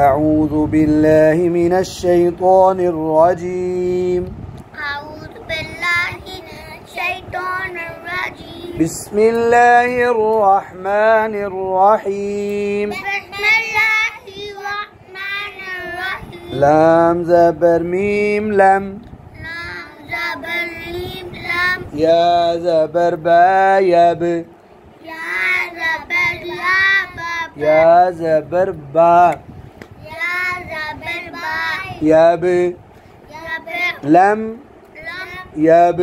أعوذ بالله من الشيطان الرجيم. أعوذ بالله من الشيطان الرجيم. بسم الله الرحمن الرحيم. بسم الله الرحمن الرحيم. لام زبر ميم لم. لام زبر ميم لام يا زبر با يب. يا زبر يا باب. يا زبر با يا زبر با. يب لم يب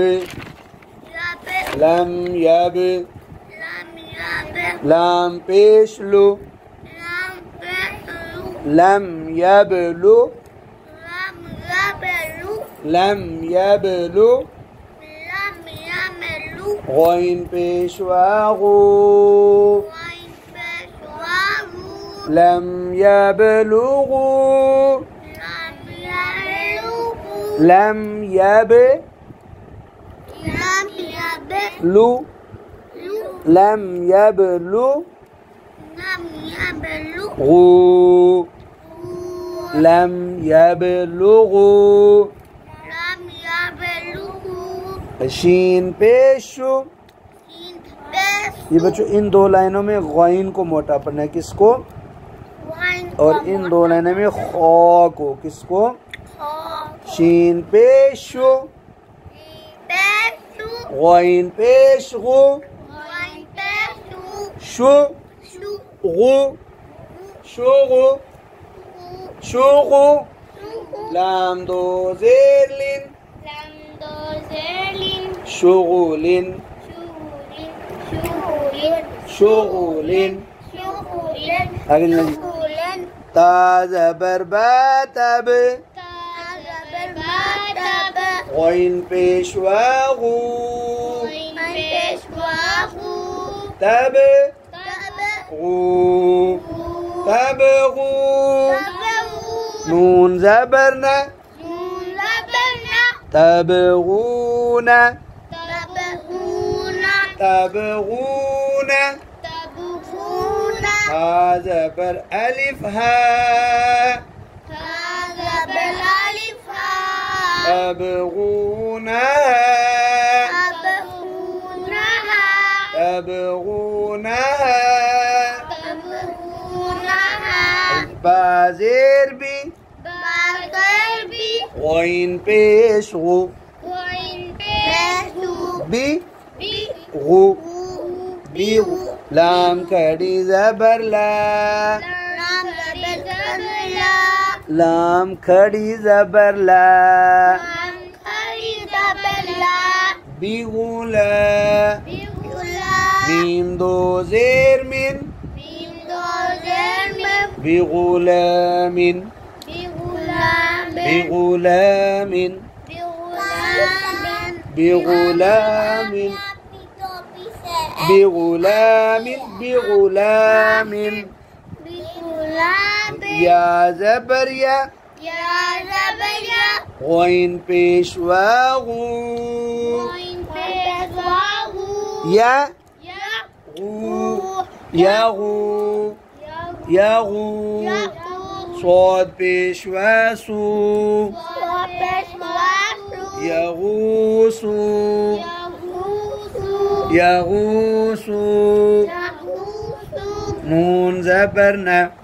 لم يب لم بيشلو لم بلو لم يبلو لم يبلو غين بيشواغو لم يبلغوا لم یاب لم یاب لو لم یاب لو لم یاب لو لم يبلغوا لم يبلغوا شین پیش یہ بچوں ان دو لائنوں میں غائن کو موٹا پڑھنا ہے کس کو؟ اور ان دو لائنوں میں خو کو کس کو؟ شين بيشو؟ غين بيشغو؟ شو؟ غو. شوغو. شوغو. لام دو زيرلين شغولين شغولين شغولين تا زبر بي وين بيشواغو وين بيشواغو تاب تابغو تب نون زبرنا. نون زبرنا. تابغونا تابغونا تابغونا تابغونا هذا بر ألف ها. تبغونها تبغونها بازير بي. غين بيش غو بي. غو. بي. غو. لام كدي زبر لا لام كدي زبر لا بغلا ميم دو زير من۔ بغلام بغلام بغلام بغلام بغلام یا زبریا. یا زبریا. غوین پیشوا غو غوین پیشوا غو یا یا، غو. یا غو یا غو صاد پیشوا سو صاد پیشوا سو یا غو سو یا غو سو نون زبرنا.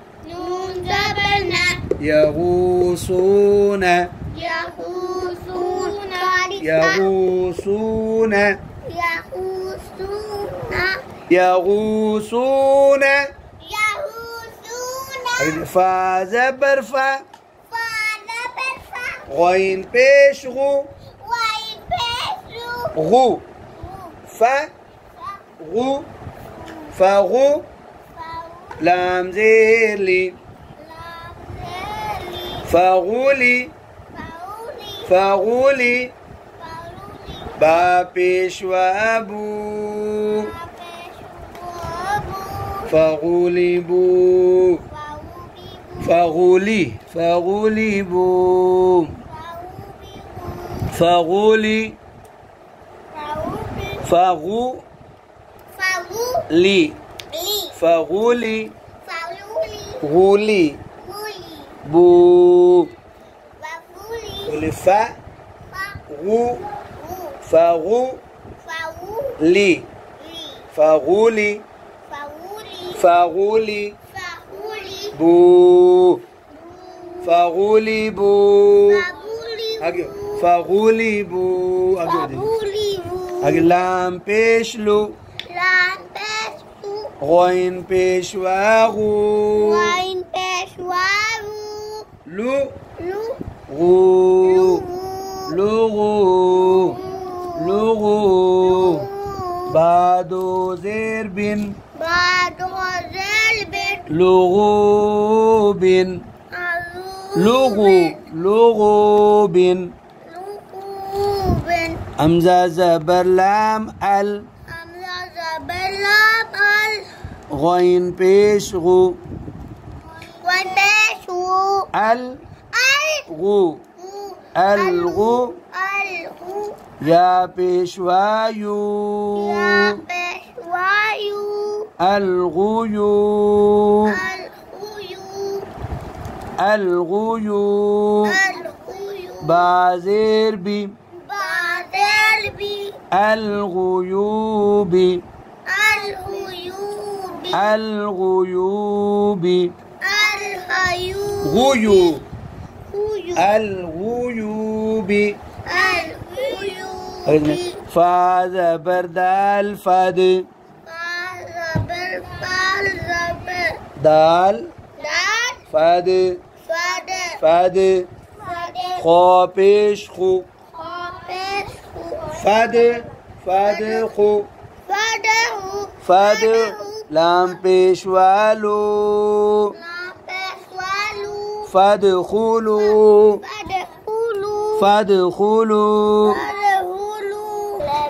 يغوصون. يغوصون. يغوصون. فا زبر فا غين بيش غو. غو. فا. غو. فغو لام زيرلي فغولي فغولي با بيش وابو فغولبوا فغولي. فغولبوا فغولي. فغو. لي. لي. فغولي. غولي. غولي بو ففولي قولي فا غو فو فغو فو لي لي فغولي فولي فغولي فولي بو فغولي بو فولي أجي فغولي بو أجي فولي أجي لام بيشلو لام بسو غوين بيشواغو وين بشوارو لو لو لغو لغو بادو بعد غزال بيت لغوب لغو لغوب أمزة زبر لام ال أملا زبلام ال غين بيش غو ونشو ال ال غو الغو الغو يا بيش وايو يا بشوايو. الغيو الغيو بازير بي. بعدلبي الغيوب الغيوب الغيوب الخيوب غيو الغيوب. الغيوب. فاذا برد الفد. فالزبر فالزبر دال. دال. فد. فد. فد. خابش خو فد. فد خو فد لام پیش والو فادخلوا. فادخلوا. فادخلوا.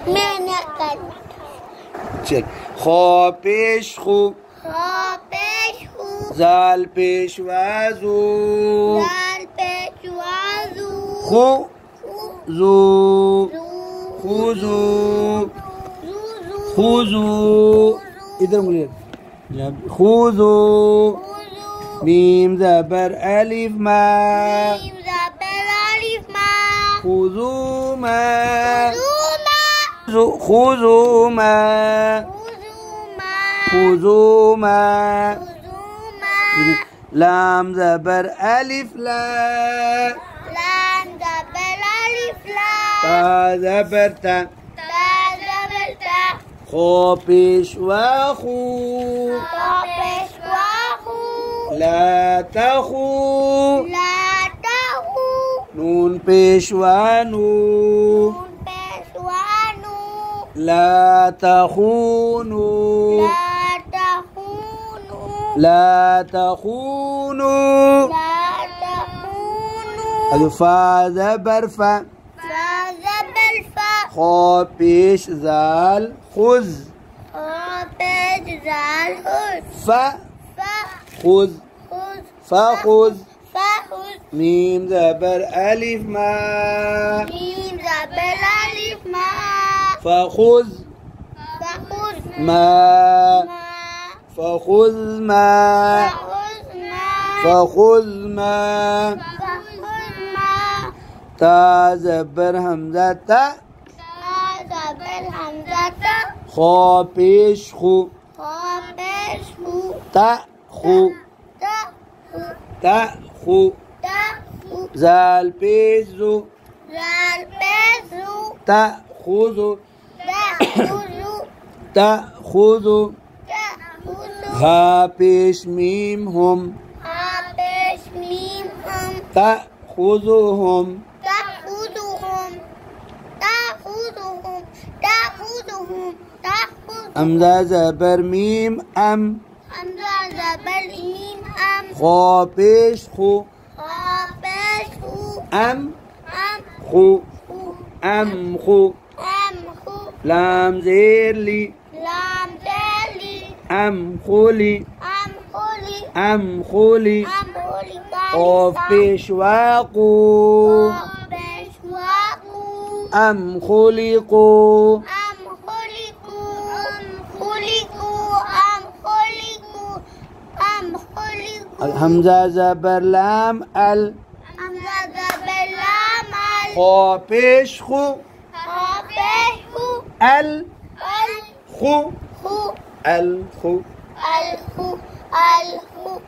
منقد چک. خوب پیش خو. پیش خو. زال پیش وازو. زال پیش وازو. خو. زو. خوزو خوزو ادھر مجھے. خوزو ميم زبر ألف ما. ميم زبر ألف ما. خذوا ما خذوا ما خذوما. خذوا ما خذوما. لام زبر ألف لا. لام زبر ألف لا. تا زبر تا. تا زبر تا. خو پیش واخو. لا تخو لا تخو نون پیش وانو نون پشوانو لا تخونوا لا تخونو. لا تخونوا لا تخونو. الفا زبر فا فزبر فا خو پیش زال خذ خافش زال خذ فا. فا. خذ فخذ فخذ ميم زبر ألف ما. ميم زبر ألف ما. فخذ فخذ ما. ما. فخذ ما. فخذ ما. ما فخذ ما. تا زبر همزة تا. زبر حمزة خو پیش خو. خو تا خو. تا خو. زال پیش زو زال بزو تا خوزو تخوزو تأخذ. تخوزو ها پیش میم هم خافش ميم هم تأخذهم. تأخذهم. تأخذهم. تأخذهم. تأخذ میم أم حمزة زبر ميم خوابش خو. خوابش خو. ام خو. ام خو. خو، لام زیر لی لام زیر لی ام خولی. ام خولی. ام خولی قاف پیش وقو ام خلقو همزة زبر لام ال همزة زبر لام ال خا پیش خو خافه خو ال ال خو خو ال خو الخو الخو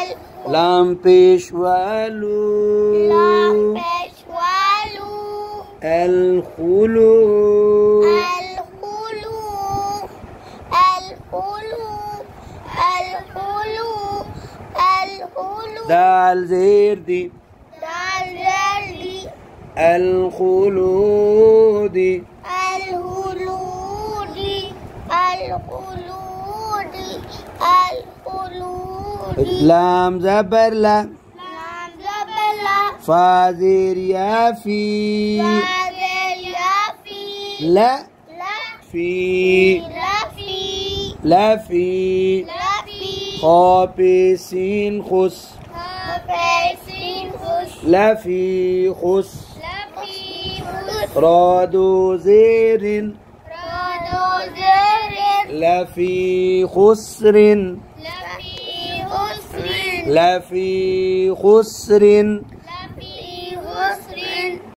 الخو لام پیش والو لام بشوالو الخلو الخلو دال زير دي دالي الخلود الهلود الخلود الخلود لام زبر لا لام زبلا فازير يا في فاذل يافي. لا. لا. في. لا في لا في. لا في خس. لا في خس. رادو زير. لا في خسر. لا في خسر. لا في خسر.